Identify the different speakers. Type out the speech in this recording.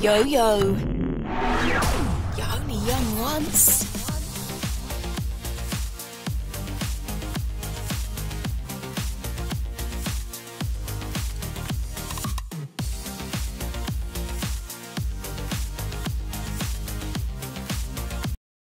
Speaker 1: Yo-yo. You're only young once.